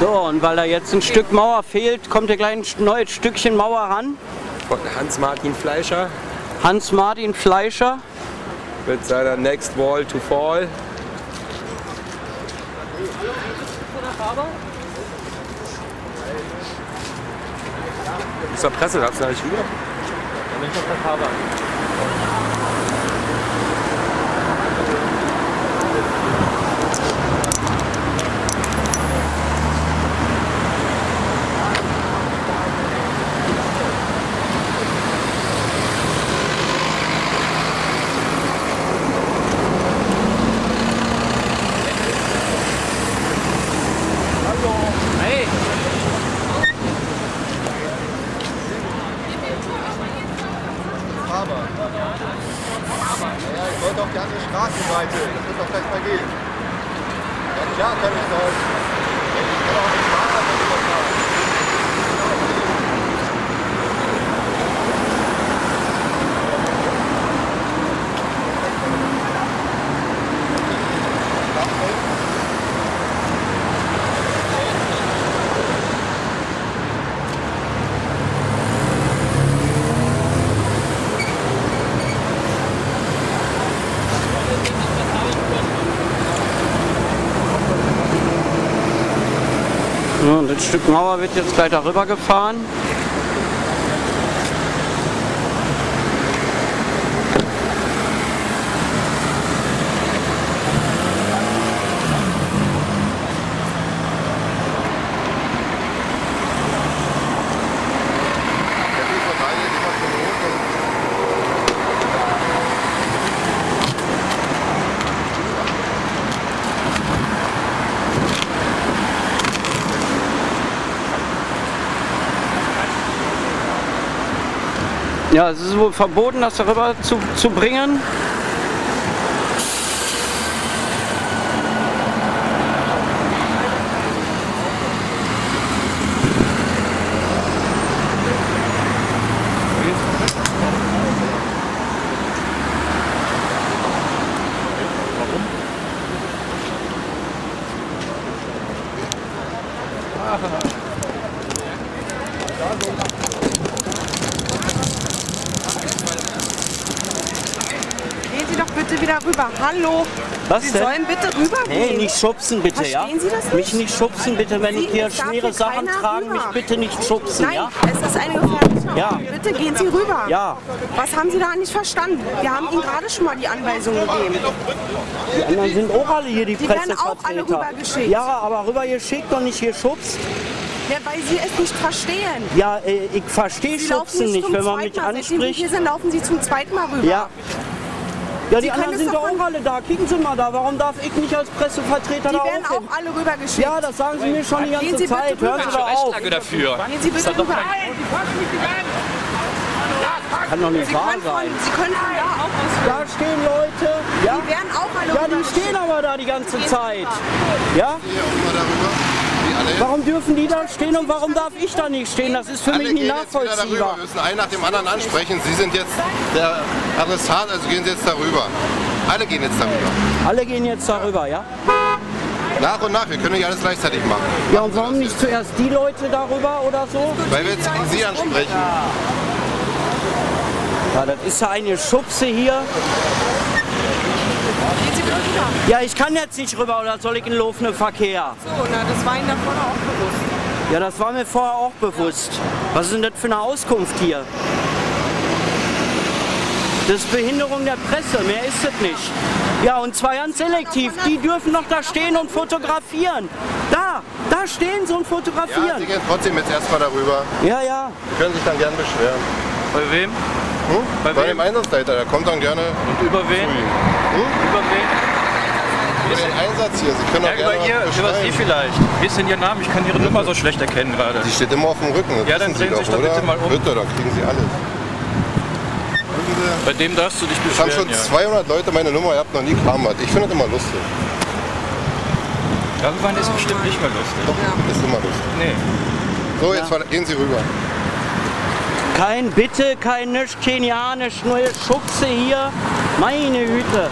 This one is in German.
So, und weil da jetzt ein Stück Mauer fehlt, kommt hier gleich ein neues Stückchen Mauer ran. Von Hans-Martin Fleischer Hans-Martin Fleischer. mit seiner Next Wall to Fall. Ist der Presse, darfst du da nicht rüber? Aber. Ja, ich wollte auf die andere Straßenseite. Das wird doch gleich mal gehen. Ja, klar kann ich das. Und das Stück Mauer wird jetzt gleich darüber gefahren. Ja, es ist wohl verboten, das darüber zu, zu bringen. Gehen Sie doch bitte wieder rüber. Hallo. Was Sie denn? sollen bitte rübergehen. Hey, nicht schubsen bitte, ja? Verstehen Sie das nicht? Mich nicht schubsen bitte, wenn Sie- ich hier schwere hier Sachen trage, rüber. mich bitte nicht schubsen, Nein, ja? es ist eine Ja. Bitte gehen Sie rüber. Ja. Was haben Sie da nicht verstanden? Wir haben Ihnen gerade schon mal die Anweisung gegeben. Die anderen sind auch alle hier, die, Die werden auch alle Pressevertreter. rübergeschickt. Ja, aber rübergeschickt doch nicht geschubst. Ja, weil Sie es nicht verstehen. Ja, äh, ich verstehe Schubsen nicht, wenn man mich Mal. Seitdem wir hier anspricht. sind, laufen Sie zum zweiten Mal rüber. Ja. Ja, die Sie können anderen sind doch auch alle da. Kicken Sie mal da. Warum darf ich nicht als Pressevertreter Die da werden auch auch alle rübergeschickt. Ja, das sagen Sie mir schon die ganze Sie bitte Zeit. Hören Sie doch auf. dafür. Gehen Sie bitte rüber. Kann doch nicht Sie wahr von, sein. Sie können von da auch aus. Da stehen Leute. Ja, Die werden auch alle ja die stehen aber da die ganze Zeit. Ja? Hier auch mal darüber. Die alle jetzt. Warum dürfen die da stehen und warum darf ich da nicht stehen? Das ist für Alle mich nicht nachvollziehbar. Wir müssen einen nach dem anderen ansprechen. Sie sind jetzt der Adressat, also gehen Sie jetzt darüber. Alle gehen jetzt darüber. Alle gehen jetzt darüber, ja? Nach und nach, wir können nicht alles gleichzeitig machen. Ja, und warum nicht zuerst die Leute darüber oder so? Weil wir jetzt Sie ansprechen. Ja, das ist ja eine Schubse hier. Gehen Sie bitte rüber. Ja, ich kann jetzt nicht rüber oder soll ich in den laufenden Verkehr? So, na, das war Ihnen davor auch bewusst. Ja, das war mir vorher auch bewusst. Was ist denn das für eine Auskunft hier? Das ist Behinderung der Presse, mehr ist es nicht. Ja, und zwar ganz selektiv. Die dürfen noch da stehen und fotografieren. Da, da stehen sie und Ja, Sie fotografieren. gehen trotzdem jetzt erstmal darüber. Ja, ja. Sie können sich dann gern beschweren. Bei wem? Hm? Bei Bei dem Einsatzleiter, der kommt dann gerne Und über wen? Hm? Über wen? über den Einsatz hier. Sie können Ja, auch über gerne ihr, was über Sie vielleicht. Wie ist denn Ihr Name? Ich kann Ihre Nummer so schlecht erkennen gerade. Die steht immer auf dem Rücken. Das Ja, dann Sie drehen Sie sich doch bitte mal um. Bitte, dann kriegen Sie alles. Sie, Bei dem darfst du dich Es haben schon beschweren, ja. 200 Leute meine Nummer, ihr habt noch nie Kram was. Ich finde das immer lustig. Irgendwann ist bestimmt nicht mehr lustig. Doch, ist immer lustig. Nee. So, jetzt fahr- gehen Sie rüber. Kein Bitte, kein ja, nichts, nur Schubse hier. Meine Güte.